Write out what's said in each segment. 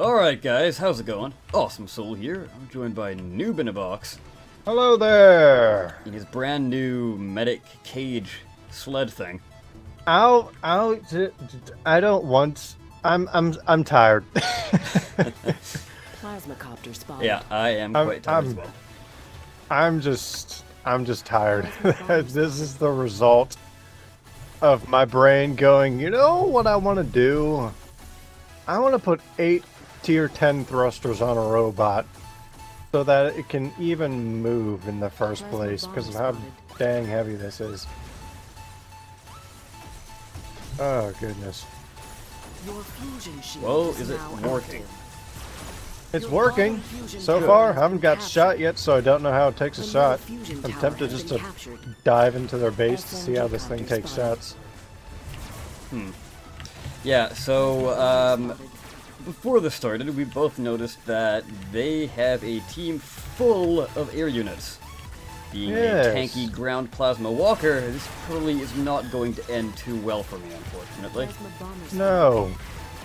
Alright guys, how's it going? Awesome Soul here. I'm joined by Noob in a Box Hello there. in his brand new medic cage sled thing. Ow, ow. d- d- I don't want. I'm, I'm, I'm tired. Plasma copter spotted. Yeah, I am I'm- quite tired I'm- well. I'm just, I'm just tired. this is the result of my brain going. You know what I want to do? I want to put eight tier 10 thrusters on a robot so that it can even move in the first place because of how bomb dang heavy this is. Oh goodness. Your fusion shield Well, is, is it working? active. It's Your working so tower far. has Haven't got captured. shot yet, so I don't know how it takes a The shot. I'm tempted just to captured. dive into their base to see how this thing takes spotted. shots. Yeah, so um, before this started, we both noticed that they have a team full of air units. Being Yes. a tanky ground plasma walker, this probably is not going to end too well for me, unfortunately. No,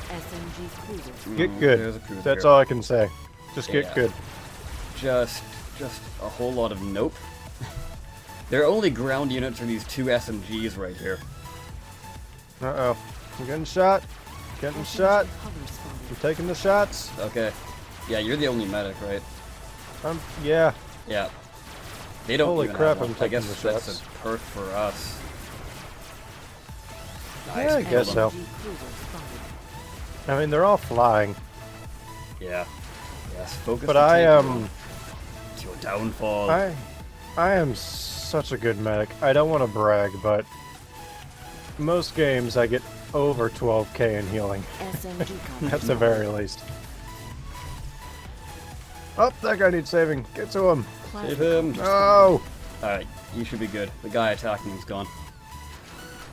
spotted. SMG get Mm, good. there's a cruiser That's here. all I can say. Just get Yeah. good. Just, just a whole lot of nope. Their only ground units are these two SMGs right here. Uh oh. I'm getting shot. Getting shot. spotted. Taking the shots. Okay. Yeah, you're the only medic, right? I'm, yeah. Yeah. They don't Holy crap. I'm I taking guess the that's shots. a perk for us. Yeah, I Nice, guess so. him. SMG cruiser spotted. I mean, they're all flying. Yeah. Yes, focus But I, am... um, your downfall. I, I am such a good medic. I don't want to brag, but most games I get over 12k in healing. SMG copter At the very least. Oh, that guy needs saving. Get to him. Save him. copter spotted. Oh! Alright, you should be good. The guy attacking is gone.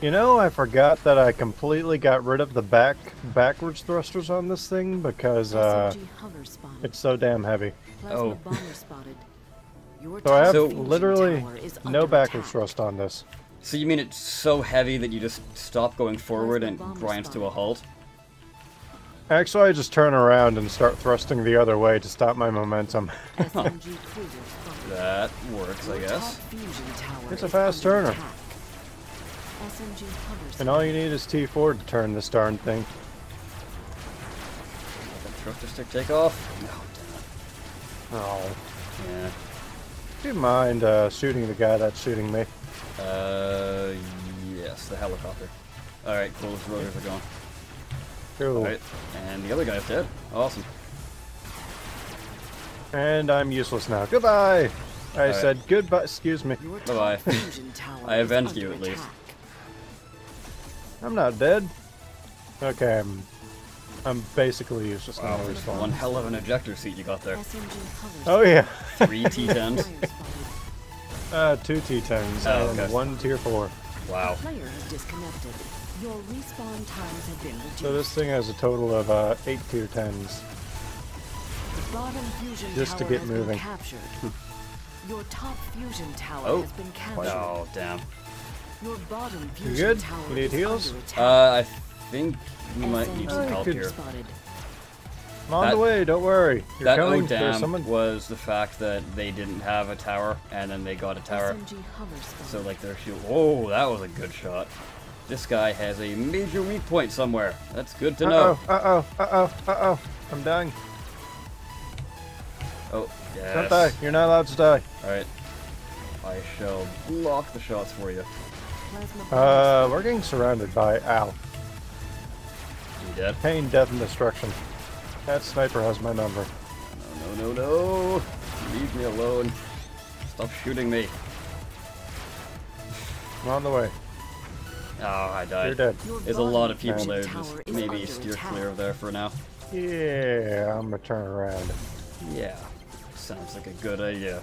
You know, I forgot that I completely got rid of the back backwards thrusters on this thing because uh, SMG hover spotted. it's so damn heavy. Plasma Oh. bomber spotted. Your So I have So- literally no backwards attack. thrust on this. So you mean it's so heavy that you just stop going forward and grinds to a halt? Actually, I just turn around and start thrusting the other way to stop my momentum. SMG cruiser spotted. That works, I guess. top fusion tower It's a fast turner. attack. SMG hover And all you need is T4 to turn this darn thing. Truck to stick take off? No, Oh. damn it. Do you mind uh, shooting the guy that's shooting me? Yeah. Uh, yes, the helicopter. Alright, cool, his rotors are gone. Cool. Alright, and the other guy's dead. Awesome. And I'm useless now. Goodbye! I Alright. said goodbye. Excuse me. Your Bye-bye. top fusion tower I avenged you, at least. I'm not dead. Okay, I'm, I'm basically useless now. Wow, Respawn. one hell of an ejector seat you got there. Oh yeah. Three T10s. Player spotted. Uh, two T10s Oh, and okay. one Tier 4. Wow. Player has disconnected. Your respawn times have been reduced. So this thing has a total of uh, eight Tier 10s. Bottom fusion Just to get has moving. Been captured. Your top fusion tower Oh. has been captured. Oh, damn. Your bottom fusion good? tower You need heals? Uh, I think we might need some help here. spotted. I'm on That- the way, don't worry. You're That coming. oh There's someone. was the fact that they didn't have a tower and then they got a tower. SMG hover spotted. So like their shield. Whoa, that was a good shot. This guy has a major weak point somewhere. That's good to know. Uh oh, uh oh, uh oh, uh oh. I'm dying. Oh, yes. Don't die. yes. You're not allowed to die. Alright. I shall block the shots for you. Plasma Uh, bomb we're getting surrounded by Al. You dead? Pain, death, and destruction. That sniper has my number. No, no, no, no. Leave me alone. Stop shooting me. I'm on the way. Oh, I died. You're dead. There's a lot of people there. Just maybe steer attack. clear of there for now. Yeah, I'm gonna turn around. Yeah. Sounds like a good idea.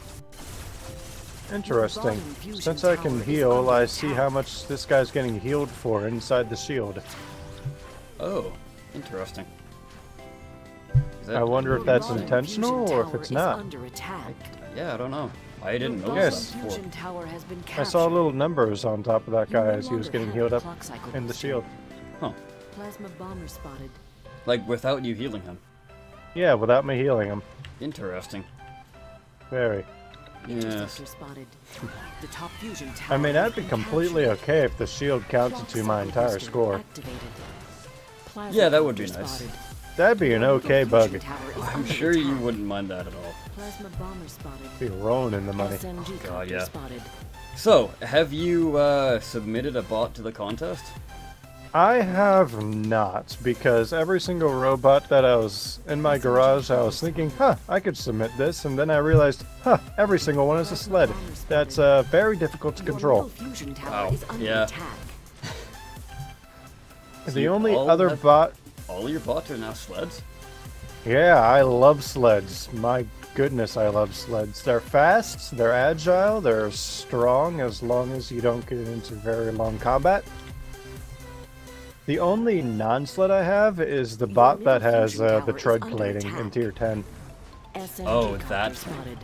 Interesting. Since I can heal, I see how much this guy's getting healed for inside the shield. Oh, interesting. Is that- I wonder if that's intentional or if it's not. Under attack. Yeah, I don't know. I didn't Your know Yes. that bottom before. fusion tower has been I saw little numbers on top of that guy no as he was getting healed up in the shield. Huh. Plasma bomber spotted. Like without you healing him. Yeah, without me healing him. Interesting. Very. Yes. The top fusion I mean, has that'd be completely captured. okay if the shield counted to my entire score. Yeah, that would be filter nice. Spotted. That'd be an okay bug. tower I'm sure you wouldn't mind that at all. Plasma bomber spotted. Be rolling in the money. SMG God, yeah. spotted. So, have you uh, submitted a bot to the contest? I have not, because every single robot that I was in my garage, I was thinking, huh, I could submit this, and then I realized, huh, every single one is a sled. That's uh, very difficult to control. middle fusion tower Wow, yeah. The only other bot. All your bots are now sleds? Yeah, I love sleds. My goodness, I love sleds. They're fast, they're agile, they're strong as long as you don't get into very long combat. The only non-sled I have is the bot that has uh, the tower is tread plating in tier 10. Oh, copter that- spotted.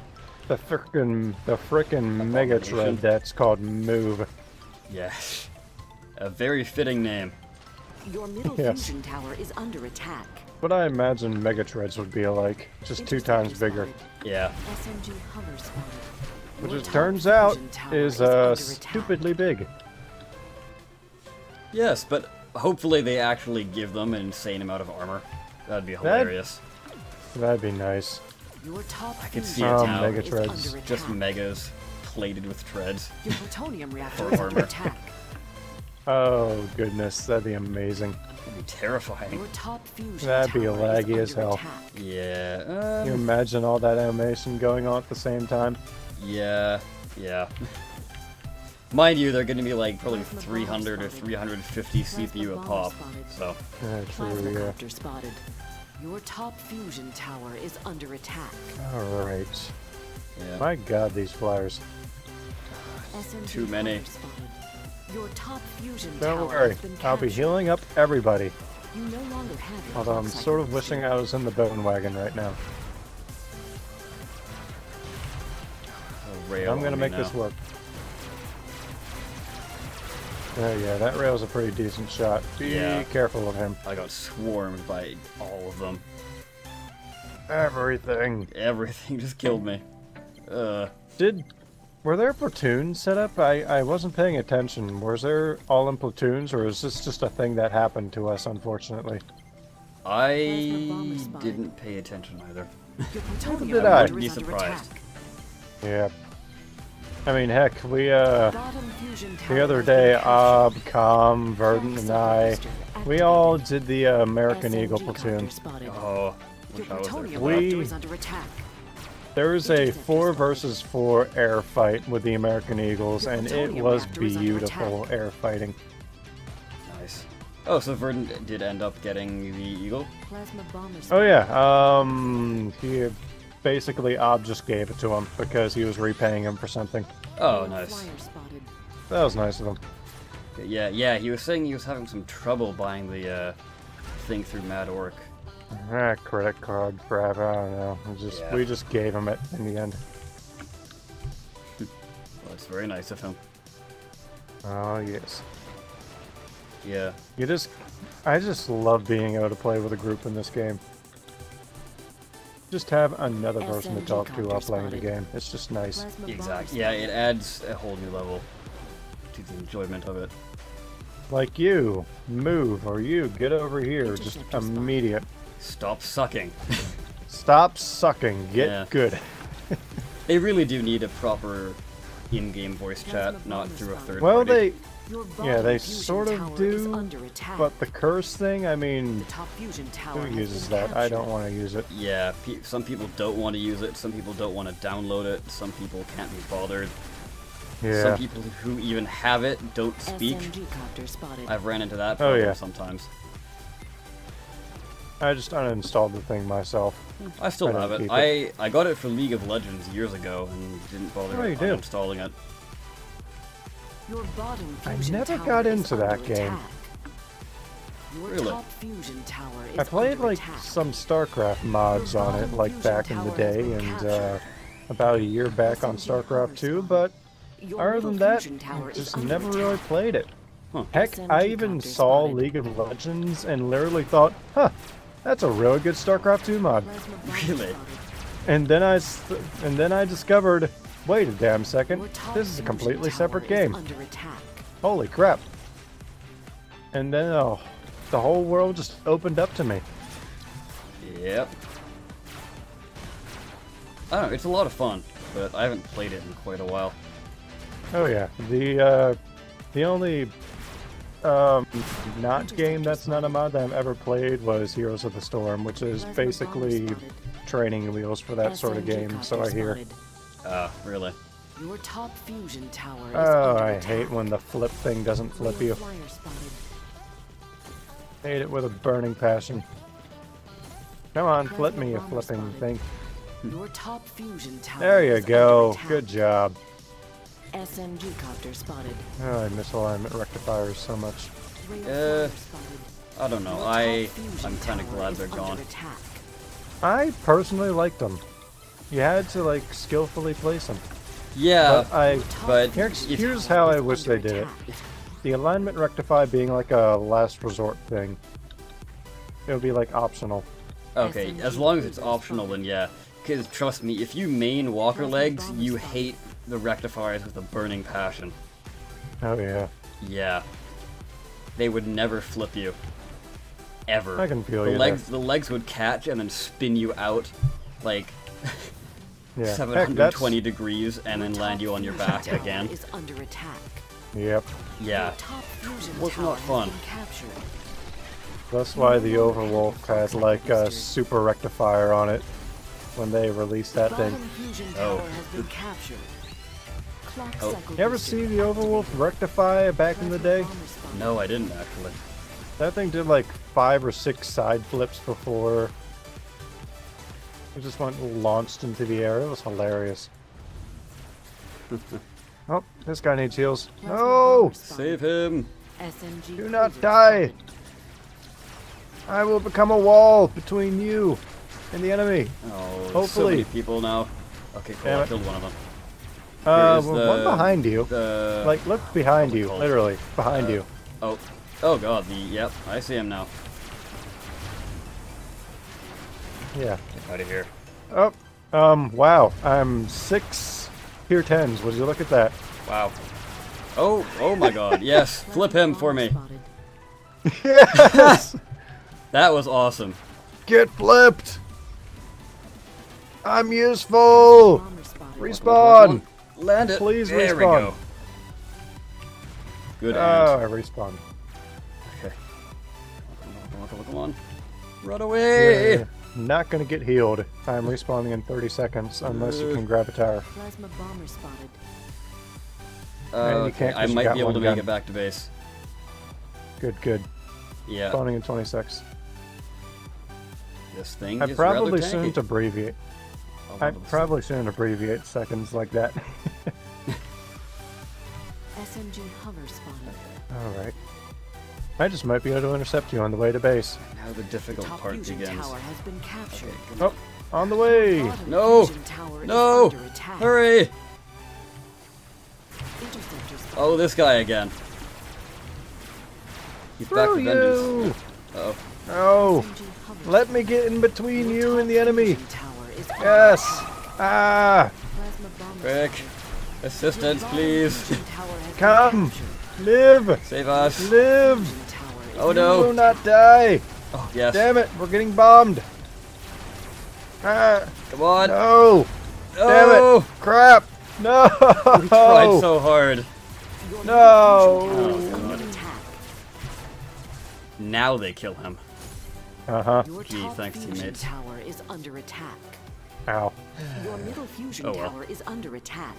The frickin' the frickin' mega Abomination. tread that's called Move. Yes. A very fitting name. Your middle Yes. fusion tower is under attack. What I imagine mega treads would be like, just two Interceptor times bigger. Yeah. SMG hover spotted. Which it turns out is under uh, attack. stupidly big. Yes, but hopefully they actually give them an insane amount of armor. That'd be That- hilarious. That'd be nice. Your top I could see fusion it now. tower mega treads. Just attack. megas plated with treads. Your plutonium reactor For is under armor. attack. Oh goodness, that'd be amazing. That'd be terrifying. Your top That'd be tower laggy as hell. attack. Yeah. Can you Um, imagine all that animation going on at the same time? yeah. Yeah. Mind you, they're going to be like probably 300 or 350 Plasma CPU a pop. spotted. So, Yeah, true, yeah. spotted. Your top fusion tower is under attack. Alright. yeah. My god, these flyers. Too many. spotted. Your top fusion Don't tower worry, has been I'll be healing up everybody. You no longer have your Although I'm sort of wishing I was in the bone wagon right now. Rail I'm gonna on me make this work. Oh yeah, that rail's a pretty decent shot. Be Yeah. careful of him. I got swarmed by all of them. Everything. Everything just killed me. Uh, Did were there platoons set up? I I wasn't paying attention. Was there all in platoons, or is this just a thing that happened to us? Unfortunately. I didn't pay attention either. Your plutonium did I? reactor Wouldn't be surprised. Yeah. I mean, heck, we uh the other day, captured. Ob, Com, Verdant, and I, we all did the uh, American SMG Eagle platoon. Oh, Your I was there plutonium for that. reactor We- is under attack. There was a four versus four air fight with the American Eagles, and it was reactor is under beautiful air fighting. Nice. Oh, so Verdant did end up getting the eagle? Plasma bomber Oh yeah, um, he basically Ob just gave it to him because he was repaying him for something. Oh, nice. That was nice of him. Yeah, yeah, he was saying he was having some trouble buying the uh, thing through Mad Orc. Ah, credit card crap. I don't know. We just Yeah. we just gave him it in the end. Well, it's very nice of him. Oh yes. Yeah. You just, I just love being able to play with a group in this game. Just have another person to talk to while playing the game. It's just nice. Exactly. Yeah, it adds a whole new level to the enjoyment of it. Like you, move, or you, get over here. Just immediate. spotted. Immediate. Stop sucking. Stop sucking. Get Yeah. good. they really do need a proper in-game voice chat, not through a third Well, party. they, yeah, they sort of do, under attack. but the curse thing. I mean, top tower who uses been that? I don't want to use it. Yeah, pe- some people don't want to use it, some people don't want to download it, some people can't be bothered. Yeah. Some people who even have it don't speak. SMG copter spotted. I've ran into that Oh, problem yeah. sometimes. I just uninstalled the thing myself. I still I have it. keep I, I got it for League of Legends years ago and didn't bother Oh, you do? installing it. Your bottom I never got into that under game. Your Really? top fusion tower is I played like attack. some StarCraft mods on it, like back in the day, been and uh, about a year back on StarCraft 2, but Your other than that, fusion tower just never attack. really played it. Huh. Heck, SMG I even saw spotted. League of Legends and literally thought, huh, That's a really good StarCraft 2 mod. Really? And then I and then I discovered, wait a damn second, this is a completely separate game. Holy crap. And then oh, the whole world just opened up to me. Yep. I don't know, it's a lot of fun, but I haven't played it in quite a while. Oh yeah, the uh, the only um, not game that's not a mod that I've ever played was Heroes of the Storm, which is basically training wheels for that sort of game. So I hear. spotted. Ah, really? Your top fusion tower Oh, I hate when the flip thing doesn't flip you. flyer. Hate it with a burning passion. Come on, flip me, you flipping thing. Your top fusion tower There you go. Good job. SMG copter spotted. Oh, I miss alignment rectifiers so much. Uh. I don't know. I I'm kind of glad they're gone. attack. I personally liked them. You had to like skillfully place them. Yeah, But I but Here's, here's how I wish they under did it. The alignment rectify being like a last resort thing. It would be like optional. okay. As long as it's optional, then yeah. Because trust me, if you main Walker legs, you hate the rectifiers with a burning passion. Oh yeah. Yeah. They would never flip you. Ever. I can feel the you legs the legs would catch and then spin you out like Yeah. Heck, 720 degrees and then land you on your Fusion back tower again. Is under attack. Yep. Yeah. Your Was not fun. That's why the Overwolf has like a super rectifier on it when they release that thing. Bottom fusion Oh. Oh. You ever see the Overwolf rectify back in the day? No, I didn't actually. That thing did like five or six side flips before it just went launched into the air. It was hilarious. oh, this guy needs heals. Plasma No! Save him. Do not die! I will become a wall between you and the enemy. Oh, there's so Hopefully. many people now. Okay, cool. Damn I killed one of them. Uh, Here's well, one behind you. The Like, look behind you. called? Literally, behind Uh, you. oh, oh god. The yep. I see him now. Yeah. Get out of here. Oh, um, wow. I'm six tier 10s. Would you look at that? Wow. Oh, oh my god. Yes, flip him for me. Yes! That was awesome. Get flipped! I'm useful! Bomber spotted. Respawn! Land it. Please there we go. Good Oh, end. I respawned. Okay. Come on, come on, come on, come on. Run away! Yeah, not gonna get healed. I'm respawning in 30 seconds unless you can grab a tower. Plasma bomber spotted. Uh, okay, I might be able to gun. make it back to base. Good, good. Yeah, Spawning in 26. this thing I is probably rather tanky. shouldn't abbreviate. I probably shouldn't abbreviate seconds like that. SMG hover spotted. Alright. I just might be able to intercept you on the way to base. Now the The difficult top part begins. tower has been captured. Okay, Oh, on the way! Bottom No! tower No! Hurry! Oh, this guy again. He's back Screw for vengeance. you! Uh-oh. Oh! SMG hover Let me get in between you and the enemy! Fusion is Yes! Ah! Plasma Quick. Assistance, please. fusion tower has been Come! Live! Save us. Live! Fusion tower is Oh, under no. Do not die! Oh, yes. Damn it, we're getting bombed! Ah! Come on. No! No. Damn it! Crap! No! We tried so hard. No. middle fusion tower is under attack. Now they kill him. Uh huh. Gee, top thanks, fusion teammates. tower is under attack. Ow. Your middle fusion Oh, well. tower is under attack.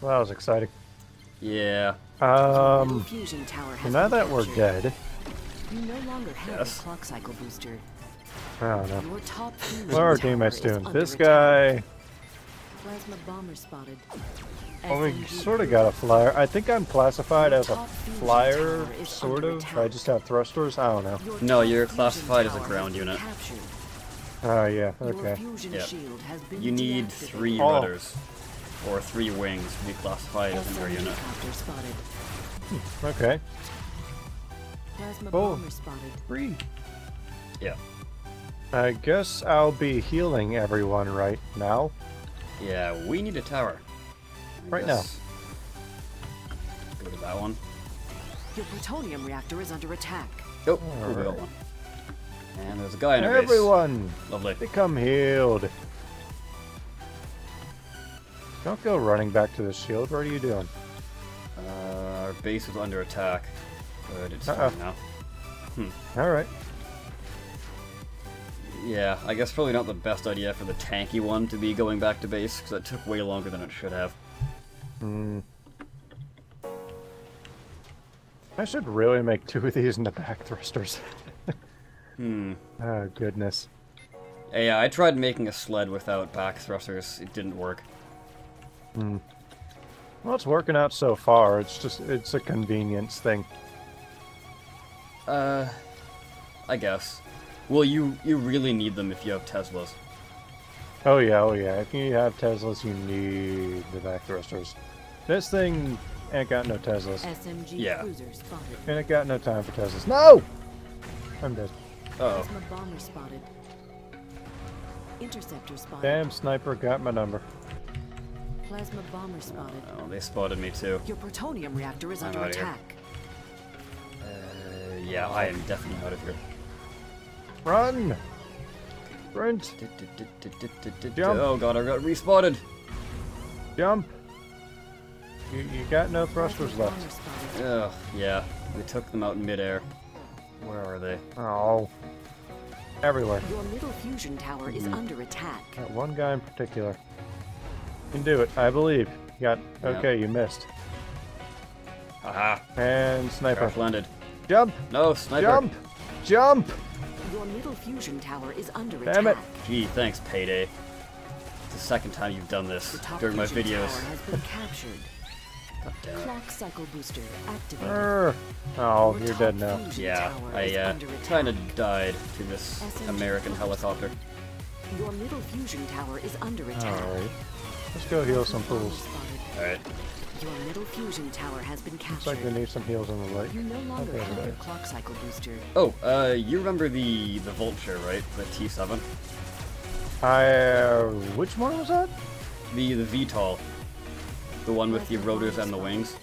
Well, that was exciting. Yeah. Um, fusion tower has now been that we're dead, You no longer have Yes. a clock cycle booster. I don't know. Your top fusion What are our teammates doing? This attack. guy, Plasma bomber spotted. well, we sort of got a flyer. I think I'm classified as a flyer, sort of. I just have thrusters. I don't know. No, you're classified as a ground unit. captured. Oh yeah, okay. fusion Yep. shield has been You need deactivated. three Oh. rudders. Or three wings to be classified as an air unit. copter. Hmm, okay. Plasma Oh. bomber. Three. Yeah. I guess I'll be healing everyone right now. Yeah, we need a tower. I Right now. Go to that one. Your plutonium reactor is under attack. Oh, cool, we got Alright. one. And there's a guy in base. Everyone, Lovely. become healed. Don't go running back to the shield. What are you doing? Uh, our base is under attack. Good, it's Uh-uh. fine now. All right. Yeah, I guess probably not the best idea for the tanky one to be going back to base, because it took way longer than it should have. Hmm. I should really make two of these in the back thrusters. Hmm. oh goodness. Yeah, I tried making a sled without back thrusters. It didn't work. Hmm. Well, it's working out so far. It's just it's a convenience thing. Uh, I guess. Well, you you really need them if you have Teslas. Oh yeah, oh yeah. If you have Teslas, you need the back thrusters. This thing ain't got no Teslas. SMG Yeah. cruiser spotted. And it got no time for Teslas. No! I'm dead. Uh oh. Plasma bomber spotted. Interceptor spotted. Damn sniper got my number. Plasma bomber spotted. Oh, they spotted me too. Your plutonium reactor is I'm under attack. Uh, yeah, I am definitely out of here. Run! Sprint! Jump. Oh god, I got respotted. Jump! You, you got no thrusters left. bomber. Ugh, yeah, we took them out in midair. Where are they? Oh. Everywhere. Your middle fusion tower is Mhm. under attack. Got one guy in particular. You can do it, I believe. You got Yep. okay, you missed. Aha! And sniper. Crash landed. Jump! No, sniper. Jump! Jump! Your middle fusion tower is under Damn it. Gee, thanks, Payday. It's the second time you've done this The top during my fusion videos. Clock cycle booster activated. Err. Oh, Your you're dead now. Yeah, I uh, kind of died to this SMG American helicopter. Your middle fusion tower is under attack. Alright. Let's go heal some Plasma bomber fools. Alright. Your middle fusion tower has been captured. Looks like we need some heals on the lake. You no longer Okay, have your clock cycle booster. Oh, uh, you remember the the Vulture, right? The T7? I, uh, which one was that? The the VTOL. The one with the rotors and the wings.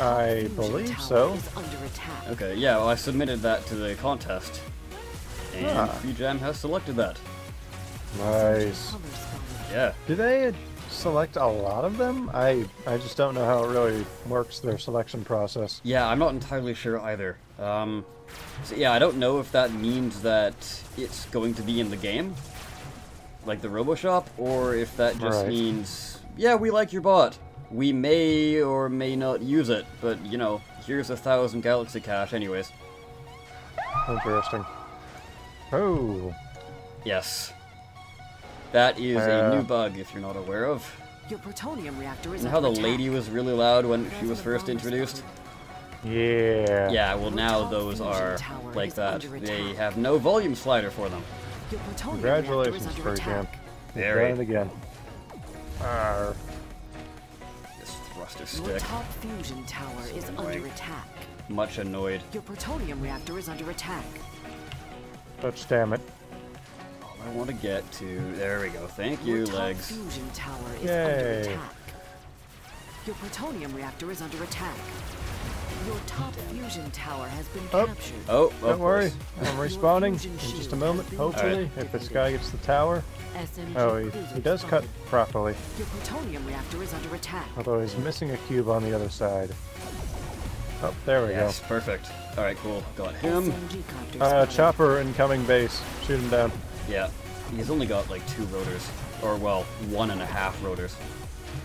I believe so. Is under attack. Okay, yeah, well, I submitted that to the contest. And Ah. Freejam has selected that. Nice. Yeah. Do they select a lot of them? I I just don't know how it really works their selection process. Yeah, I'm not entirely sure either. Um, so yeah, I don't know if that means that it's going to be in the game, like the RoboShop, or if that just Right. means, yeah, we like your bot. We may or may not use it, but you know, here's a thousand galaxy cash anyways. Interesting. Oh, Yes. That is a Uh, new bug if you're not aware of. Your plutonium reactor is And how the attack. lady was really loud when she was first introduced. yeah. Yeah, well now those are like that. They have no volume slider for them. Your plutonium reactor Congratulations, is under Freejam. attack. You've Very. done it again. Arr. This thruster Your top fusion tower is annoying. under attack. Much annoyed. Your plutonium reactor is under attack. Touch damn it. All I want to get to. There we go. Thank Your you, top legs. fusion tower is Yay. under attack. Your plutonium reactor is under attack. Your top fusion tower has been Oh. captured. Oh, Don't of worry. I'm respawning in just a moment, has been hopefully, if this guy gets the tower. SMG Oh, he, he does cut spotted. properly, Your plutonium reactor is under attack. although he's missing a cube on the other side. Oh, there we Yes, perfect. All right, cool. Got him. SMG copter go. Uh, chopper incoming base. Shoot him down. Yeah, he's only got like two rotors, or well, one and a half rotors.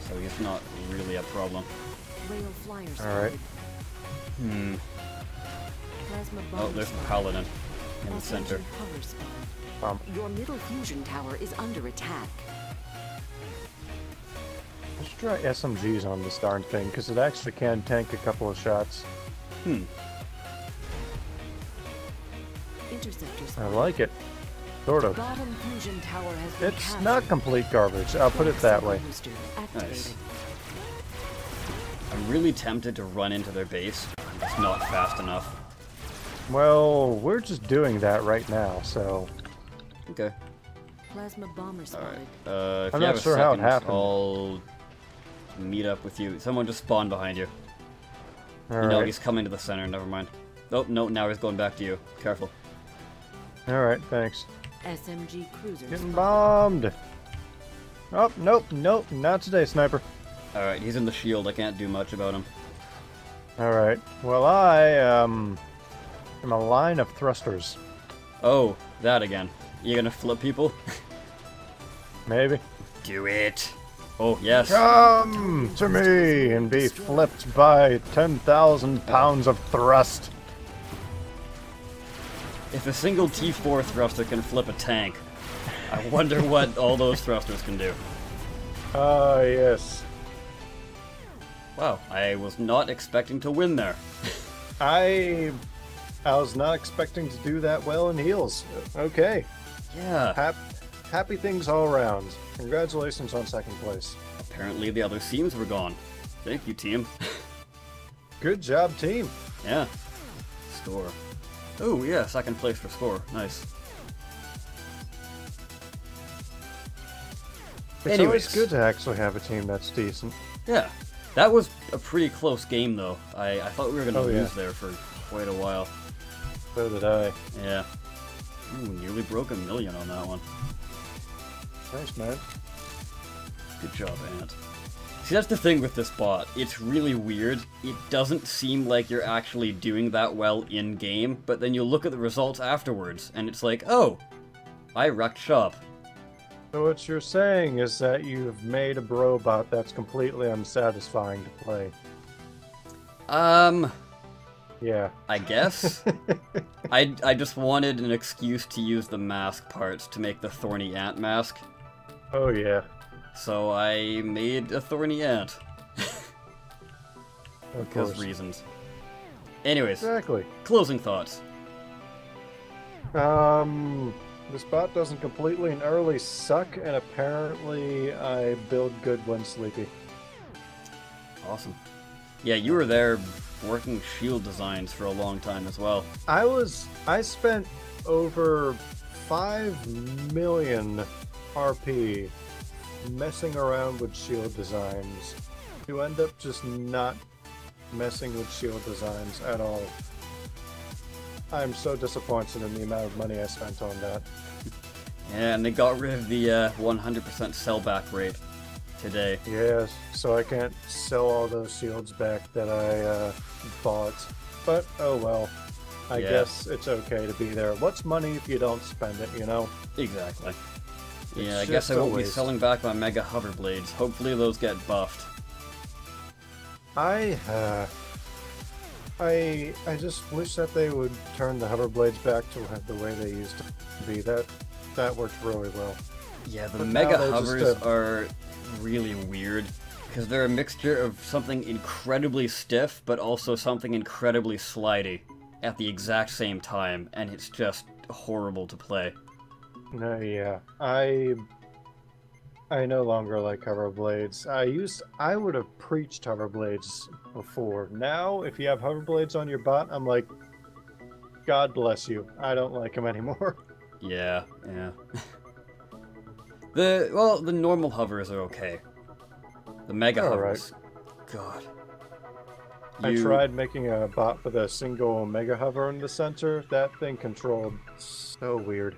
So he's not really a problem. Rail flyer All right. Spotted. Hmm. Oh, there's the paladin in the center. Um, Your middle fusion tower is under attack. let's try SMGs on this darn thing, because it actually can tank a couple of shots. Hmm. Interceptor I like it. Sort of. Bottom fusion tower has been It's captured. not complete garbage, I'll put it that way. cycle booster activated. Nice. I'm really tempted to run into their base. It's not fast enough. Well, we're just doing that right now, so Okay. Plasma bomber spotted. Uh, I'm not sure a how it second, happened. I'll meet up with you. Someone just spawned behind you. all you know, right. he's coming to the center. Never mind. Oh, no, now he's going back to you. Careful. All right, thanks. SMG cruiser Getting bombed. Oh, nope, nope, not today, sniper. Alright, he's in the shield. I can't do much about him. All right. Well, I um am a line of thrusters. Oh, that again. You gonna flip people? Maybe. do it. Oh, yes. Come to me and be flipped by 10,000 pounds of thrust. If a single T4 thruster can flip a tank, I wonder what all those thrusters can do. Ah, yes. Wow, I was not expecting to win there. I I was not expecting to do that well in heals. Okay. Yeah. Hap, happy things all around. Congratulations on second place. Apparently the other seams were gone. Thank you, team. Good job, team. yeah. Score. Oh, yeah, second place for score. Nice. It's Anyways. always good to actually have a team that's decent. Yeah. That was a pretty close game, though. I, I thought we were going to Oh, yeah. lose there for quite a while. So did I. Yeah. Ooh, nearly broke a million on that one. Thanks, man. Good job, Ant. See, that's the thing with this bot. It's really weird. It doesn't seem like you're actually doing that well in game, but then you look at the results afterwards, and it's like, oh, I wrecked shop. So what you're saying is that you've made a brobot that's completely unsatisfying to play. Um, Yeah. I guess. I, I just wanted an excuse to use the mask parts to make the thorny ant mask, Oh yeah. so I made a thorny ant. Of because reasons. Anyways, Exactly. closing thoughts. Um, this bot doesn't completely and early suck, and apparently I build good when sleepy. Awesome. Yeah, you were there working shield designs for a long time as well. I was I spent over five million RP messing around with shield designs to end up just not messing with shield designs at all. I'm so disappointed in the amount of money I spent on that. Yeah, and they got rid of the uh, 100% sellback rate today. Yes, so I can't sell all those shields back that I uh, bought. But oh well. I Yeah. guess it's okay to be there. What's money if you don't spend it, you know? Exactly. Yeah, I guess I won't be selling back my Mega Hover Blades. Hopefully those get buffed. I uh, I I just wish that they would turn the hover blades back to the way they used to be. That that worked really well. Yeah, the But Mega Hovers a- are really weird. Because they're a mixture of something incredibly stiff, but also something incredibly slidey at the exact same time, and it's just horrible to play. No, yeah, I I no longer like hover blades. I used I would have preached hover blades before. Now, if you have hover blades on your bot, I'm like, God bless you. I don't like them anymore. Yeah, yeah. the well, the normal hovers are okay. The mega They're hovers, God. I You- tried making a bot with a single mega hover in the center. That thing controlled so weird.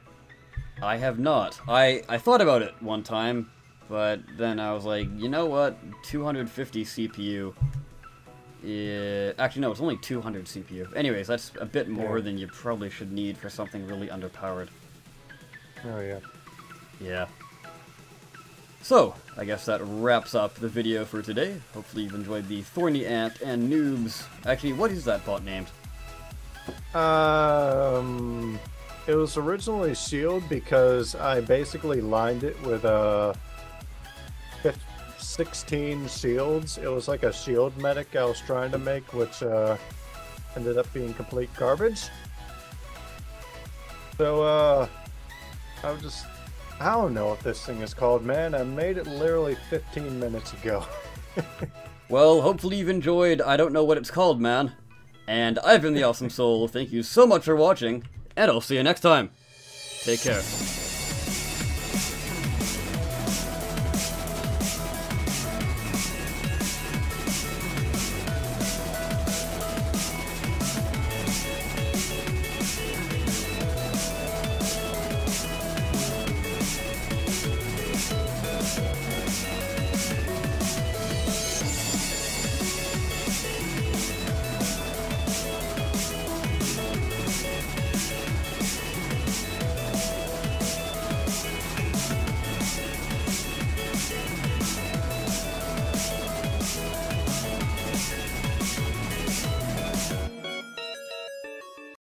I have not. I I thought about it one time, but then I was like, you know what? 250 CPU. Yeah, actually, no, it's only 200 CPU. Anyways, that's a bit more Yeah. than you probably should need for something really underpowered. Oh yeah. Yeah. So, I guess that wraps up the video for today. Hopefully you've enjoyed the Thorny Ant and Noobs. Actually, what is that bot named? Um, it was originally Shield because I basically lined it with uh, fif- 16 shields. It was like a shield medic I was trying to make, which uh, ended up being complete garbage. So, uh, I was just. I don't know what this thing is called, man. I made it literally 15 minutes ago. Well, hopefully you've enjoyed I don't know what it's called, man. And I've been the Awesome Soul. Thank you so much for watching, and I'll see you next time. Take care.